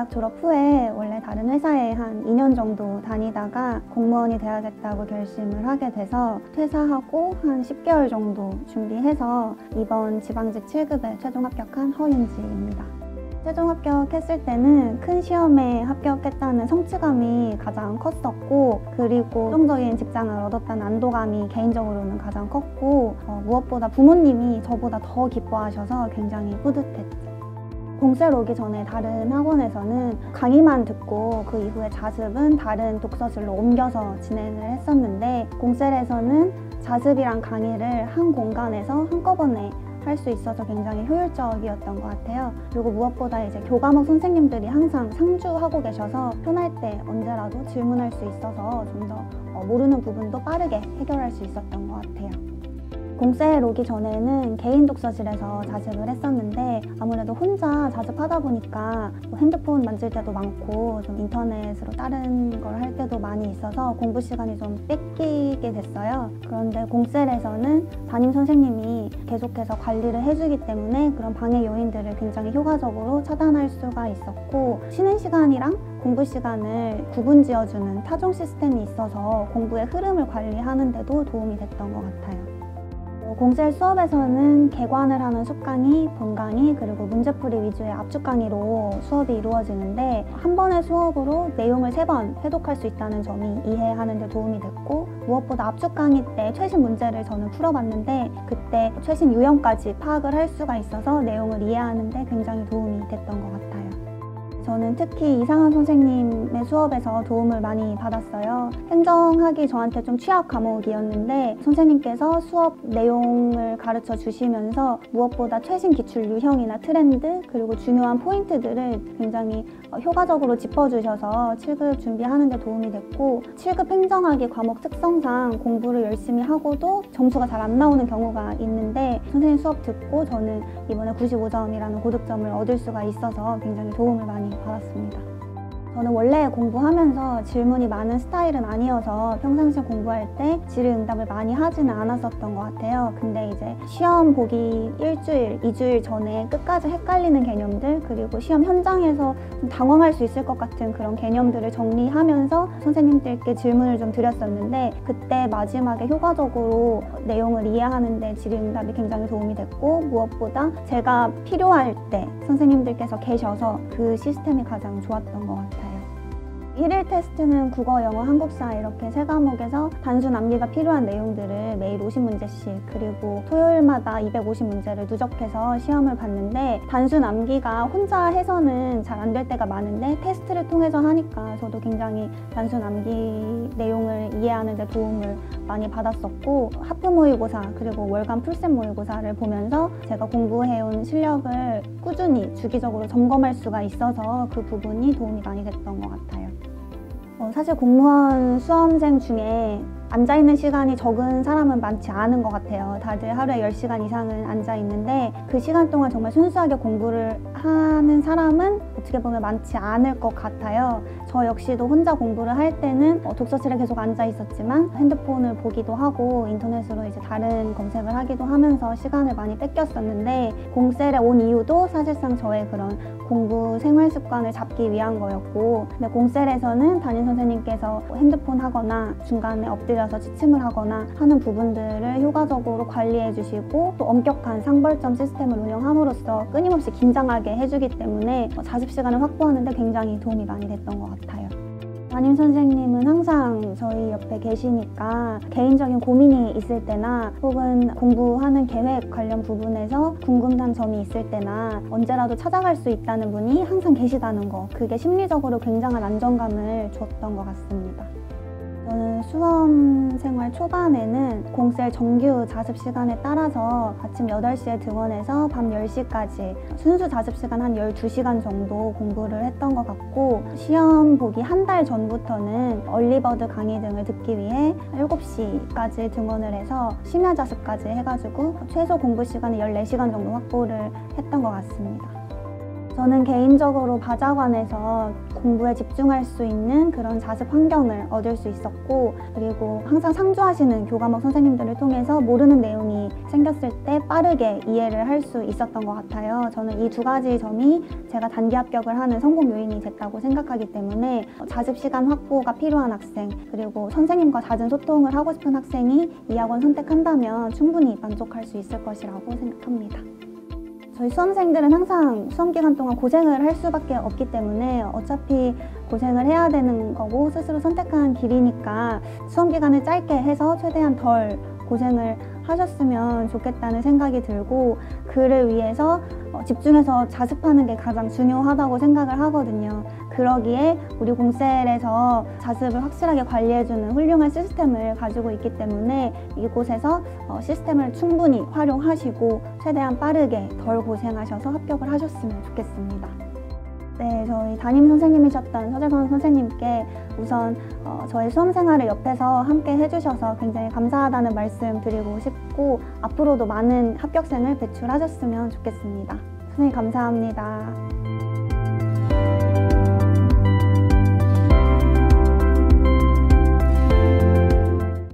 대학 졸업 후에 원래 다른 회사에 한 2년 정도 다니다가 공무원이 돼야겠다고 결심을 하게 돼서 퇴사하고 한 10개월 정도 준비해서 이번 지방직 7급에 최종 합격한 허윤지입니다. 최종 합격했을 때는 큰 시험에 합격했다는 성취감이 가장 컸었고 그리고 최종적인 직장을 얻었다는 안도감이 개인적으로는 가장 컸고 어, 무엇보다 부모님이 저보다 더 기뻐하셔서 굉장히 뿌듯했죠. 공세로 오기 전에 다른 학원에서는 강의만 듣고 그 이후에 자습은 다른 독서실로 옮겨서 진행을 했었는데 공셀에서는 자습이랑 강의를 한 공간에서 한꺼번에 할 수 있어서 굉장히 효율적이었던 것 같아요. 그리고 무엇보다 이제 교과목 선생님들이 항상 상주하고 계셔서 편할 때 언제라도 질문할 수 있어서 좀 더 모르는 부분도 빠르게 해결할 수 있었던 것 같아요. 공세에 오기 전에는 개인 독서실에서 자습을 했었는데 아무래도 혼자 자습하다 보니까 뭐 핸드폰 만질 때도 많고 좀 인터넷으로 다른 걸 할 때도 많이 있어서 공부 시간이 좀 뺏기게 됐어요. 그런데 공셀에서는 담임 선생님이 계속해서 관리를 해주기 때문에 그런 방해 요인들을 굉장히 효과적으로 차단할 수가 있었고 쉬는 시간이랑 공부 시간을 구분 지어주는 타종 시스템이 있어서 공부의 흐름을 관리하는 데도 도움이 됐던 것 같아요. 공셀 수업에서는 개관을 하는 숙강의, 본강의, 그리고 문제풀이 위주의 압축 강의로 수업이 이루어지는데 한 번의 수업으로 내용을 세 번 회독할 수 있다는 점이 이해하는 데 도움이 됐고 무엇보다 압축 강의 때 최신 문제를 저는 풀어봤는데 그때 최신 유형까지 파악을 할 수가 있어서 내용을 이해하는 데 굉장히 도움이 됐던 것 같아요. 저는 특히 이상한 선생님의 수업에서 도움을 많이 받았어요. 행정학이 저한테 좀 취약 과목이었는데 선생님께서 수업 내용을 가르쳐 주시면서 무엇보다 최신 기출 유형이나 트렌드 그리고 중요한 포인트들을 굉장히 효과적으로 짚어주셔서 7급 준비하는 데 도움이 됐고 7급 행정학이 과목 특성상 공부를 열심히 하고도 점수가 잘 안 나오는 경우가 있는데 선생님 수업 듣고 저는 이번에 95점이라는 고득점을 얻을 수가 있어서 굉장히 도움을 많이 받았습니다. 저는 원래 공부하면서 질문이 많은 스타일은 아니어서 평상시 공부할 때 질의응답을 많이 하지는 않았었던 것 같아요. 근데 이제 시험 보기 일주일, 이주일 전에 끝까지 헷갈리는 개념들 그리고 시험 현장에서 좀 당황할 수 있을 것 같은 그런 개념들을 정리하면서 선생님들께 질문을 좀 드렸었는데 그때 마지막에 효과적으로 내용을 이해하는 데 질의응답이 굉장히 도움이 됐고 무엇보다 제가 필요할 때 선생님들께서 계셔서 그 시스템이 가장 좋았던 것 같아요. 일일 테스트는 국어, 영어, 한국사 이렇게 세 과목에서 단순 암기가 필요한 내용들을 매일 50문제씩 그리고 토요일마다 250문제를 누적해서 시험을 봤는데 단순 암기가 혼자 해서는 잘 안 될 때가 많은데 테스트를 통해서 하니까 저도 굉장히 단순 암기 내용을 이해하는 데 도움을 많이 받았었고 하프 모의고사 그리고 월간 풀셋 모의고사를 보면서 제가 공부해온 실력을 꾸준히 주기적으로 점검할 수가 있어서 그 부분이 도움이 많이 됐던 것 같아요. 어, 사실 공무원 수험생 중에 앉아있는 시간이 적은 사람은 많지 않은 것 같아요. 다들 하루에 10시간 이상은 앉아있는데 그 시간 동안 정말 순수하게 공부를 하는 사람은 어떻게 보면 많지 않을 것 같아요. 저 역시도 혼자 공부를 할 때는 어, 독서실에 계속 앉아 있었지만 핸드폰을 보기도 하고 인터넷으로 이제 다른 검색을 하기도 하면서 시간을 많이 뺏겼었는데 공셀에 온 이유도 사실상 저의 그런 공부 생활 습관을 잡기 위한 거였고 근데 공셀에서는 담임 선생님께서 핸드폰 하거나 중간에 엎드려서 지침을 하거나 하는 부분들을 효과적으로 관리해 주시고 또 엄격한 상벌점 시스템을 운영함으로써 끊임없이 긴장하게 해주기 때문에 자습 시간을 확보하는데 굉장히 도움이 많이 됐던 것 같아요. 담임 선생님은 항상 저희 옆에 계시니까 개인적인 고민이 있을 때나 혹은 공부하는 계획 관련 부분에서 궁금한 점이 있을 때나 언제라도 찾아갈 수 있다는 분이 항상 계시다는 거 그게 심리적으로 굉장한 안정감을 줬던 것 같습니다. 저는 수험 생활 초반에는 공셀 정규 자습 시간에 따라서 아침 8시에 등원해서 밤 10시까지 순수 자습 시간 한 12시간 정도 공부를 했던 것 같고 시험 보기 한 달 전부터는 얼리버드 강의 등을 듣기 위해 7시까지 등원을 해서 심야 자습까지 해가지고 최소 공부 시간을 14시간 정도 확보를 했던 것 같습니다. 저는 개인적으로 바자관에서 공부에 집중할 수 있는 그런 자습 환경을 얻을 수 있었고 그리고 항상 상주하시는 교과목 선생님들을 통해서 모르는 내용이 생겼을 때 빠르게 이해를 할 수 있었던 것 같아요. 저는 이 두 가지 점이 제가 단기 합격을 하는 성공 요인이 됐다고 생각하기 때문에 자습 시간 확보가 필요한 학생 그리고 선생님과 잦은 소통을 하고 싶은 학생이 이 학원 선택한다면 충분히 만족할 수 있을 것이라고 생각합니다. 저희 수험생들은 항상 수험 기간 동안 고생을 할 수밖에 없기 때문에 어차피 고생을 해야 되는 거고 스스로 선택한 길이니까 수험 기간을 짧게 해서 최대한 덜 고생을 하셨으면 좋겠다는 생각이 들고 그를 위해서 어, 집중해서 자습하는 게 가장 중요하다고 생각을 하거든요. 그러기에 우리 공셀에서 자습을 확실하게 관리해주는 훌륭한 시스템을 가지고 있기 때문에 이곳에서 어, 시스템을 충분히 활용하시고 최대한 빠르게 덜 고생하셔서 합격을 하셨으면 좋겠습니다. 네, 저희 담임 선생님이셨던 서재선 선생님께 우선 어, 저희 수험 생활을 옆에서 함께 해주셔서 굉장히 감사하다는 말씀 드리고 싶고 앞으로도 많은 합격생을 배출하셨으면 좋겠습니다. 선생님 감사합니다.